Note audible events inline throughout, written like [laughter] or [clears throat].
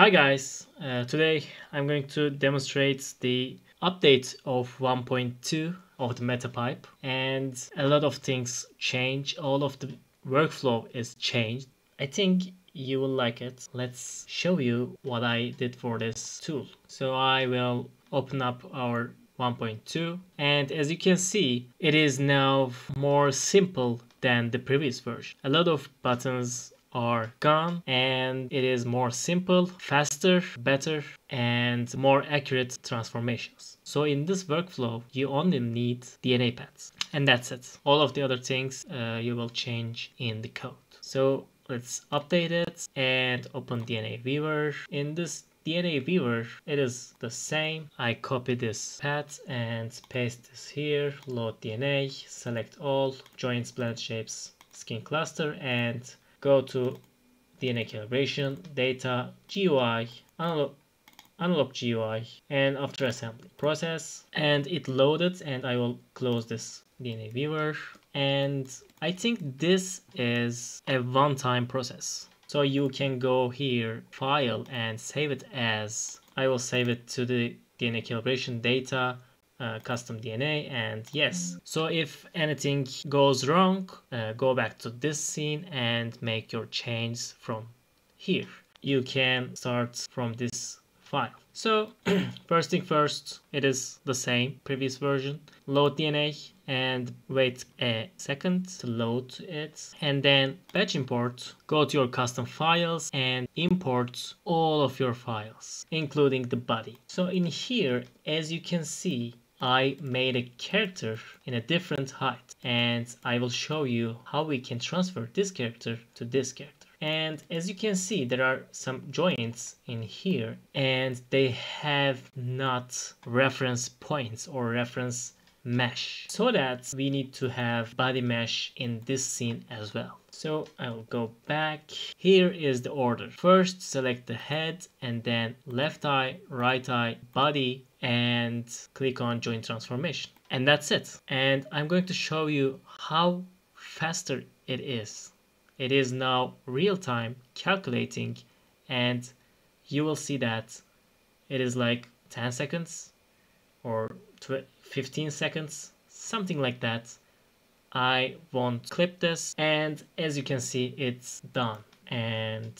Hi guys, uh, today I'm going to demonstrate the update of 1.2 of the MetaPipe and a lot of things change, all of the workflow is changed. I think you will like it. Let's show you what I did for this tool. So I will open up our 1.2 and as you can see it is now more simple than the previous version. A lot of buttons are gone and it is more simple, faster, better and more accurate transformations. So in this workflow you only need DNA paths and that's it. All of the other things uh, you will change in the code. So let's update it and open DNA Viewer. In this DNA Viewer, it is the same. I copy this path and paste this here, load DNA, select all, join blend shapes, skin cluster and go to DNA calibration, data, GUI, unlock, unlock GUI, and after assembly process, and it loaded and I will close this DNA viewer. And I think this is a one-time process. So you can go here, file, and save it as, I will save it to the DNA calibration data, uh, custom DNA and yes. So if anything goes wrong uh, go back to this scene and make your change from here. You can start from this file. So [clears throat] first thing first it is the same previous version. Load DNA and wait a second to load it. And then batch import. Go to your custom files and import all of your files including the body. So in here as you can see I made a character in a different height and I will show you how we can transfer this character to this character. And as you can see, there are some joints in here and they have not reference points or reference mesh so that we need to have body mesh in this scene as well. So I will go back. Here is the order. First select the head and then left eye, right eye, body and click on Joint Transformation. And that's it. And I'm going to show you how faster it is. It is now real time calculating and you will see that it is like 10 seconds or 15 seconds, something like that. I won't clip this and as you can see it's done and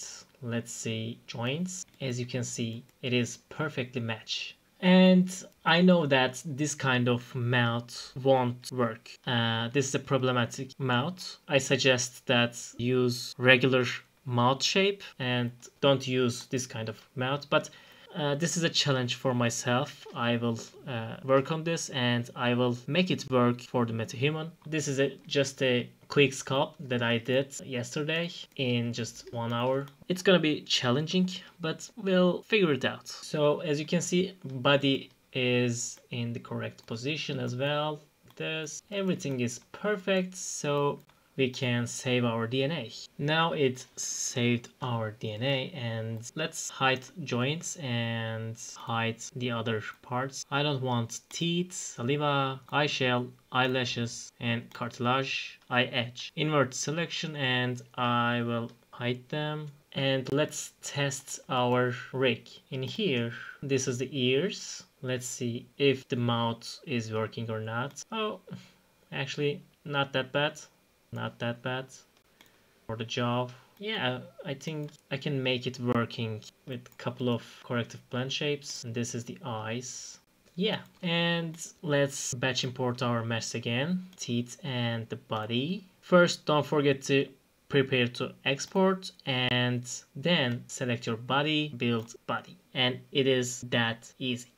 let's see joints as you can see it is perfectly matched and I know that this kind of mount won't work. Uh, this is a problematic mount. I suggest that use regular mouth shape and don't use this kind of mount. But uh, this is a challenge for myself. I will uh, work on this and I will make it work for the MetaHuman. This is a, just a quick sculpt that I did yesterday in just one hour. It's gonna be challenging, but we'll figure it out. So as you can see, body is in the correct position as well. This, everything is perfect. So we can save our DNA. Now it saved our DNA and let's hide joints and hide the other parts. I don't want teeth, saliva, eye shell, eyelashes and cartilage, eye edge. Invert selection and I will hide them and let's test our rig in here this is the ears let's see if the mouth is working or not oh actually not that bad not that bad for the job. Yeah, I think I can make it working with a couple of corrective blend shapes. And this is the eyes. Yeah, and let's batch import our mesh again, teeth and the body. First, don't forget to prepare to export and then select your body, build body. And it is that easy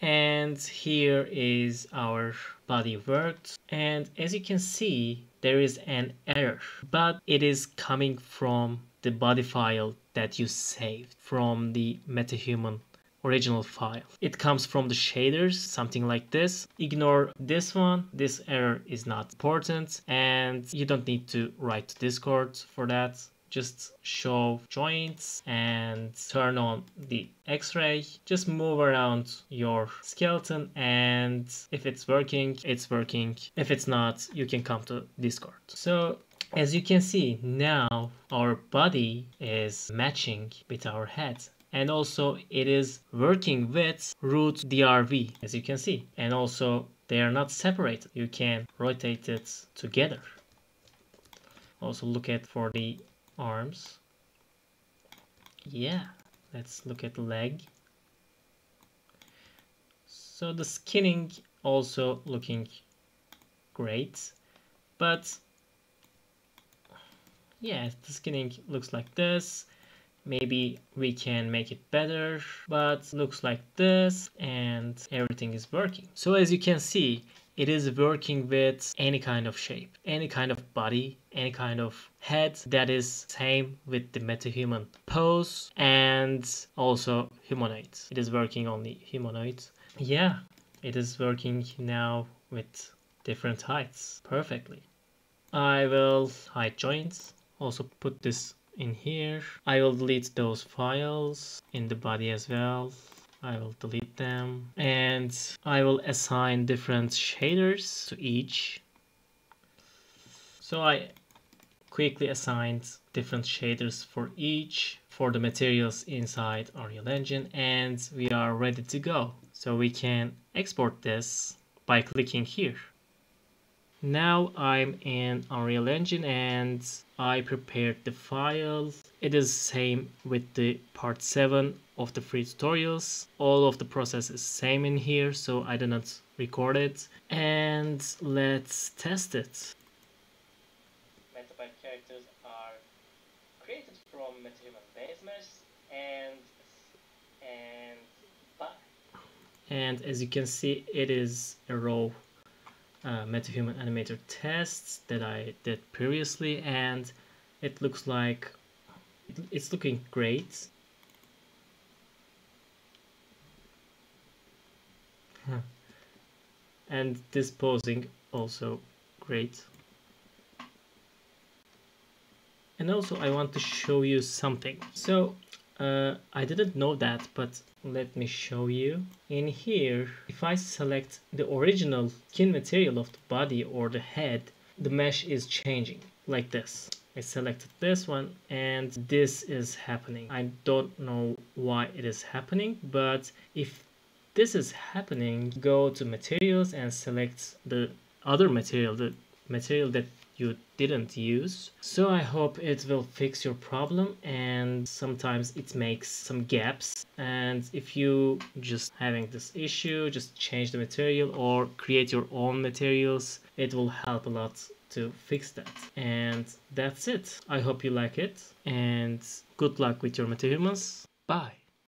and here is our body worked and as you can see there is an error but it is coming from the body file that you saved from the metahuman original file. It comes from the shaders, something like this. Ignore this one, this error is not important and you don't need to write to Discord for that just show joints and turn on the x-ray. Just move around your skeleton and if it's working it's working. If it's not you can come to discord. So As you can see, now our body is matching with our head and also it is working with root DRV as you can see. And also they are not separated. You can rotate it together. Also look at for the arms. Yeah let's look at leg. So the skinning also looking great but yeah the skinning looks like this. Maybe we can make it better but looks like this and everything is working. So as you can see it is working with any kind of shape any kind of body any kind of head that is same with the metahuman pose and also humanoids it is working only humanoids yeah it is working now with different heights perfectly i will hide joints also put this in here. I will delete those files in the body as well. I will delete them and I will assign different shaders to each. So I quickly assigned different shaders for each for the materials inside Unreal Engine and we are ready to go. So we can export this by clicking here. Now I'm in Unreal Engine and I prepared the file. It is same with the part 7 of the free tutorials. All of the process is same in here so I did not record it. And let's test it. MetaPipe characters are created from MetaHuman base mesh and and and as you can see it is a raw uh, MetaHuman Animator tests that I did previously and it looks like it's looking great. and this posing also great. And also I want to show you something. So uh, I didn't know that, but let me show you. In here, if I select the original skin material of the body or the head, the mesh is changing like this. I selected this one and this is happening. I don't know why it is happening, but if this is happening, go to materials and select the other material, the material that you didn't use. So I hope it will fix your problem and sometimes it makes some gaps. And if you just having this issue just change the material or create your own materials it will help a lot to fix that. And that's it. I hope you like it and good luck with your materials. Bye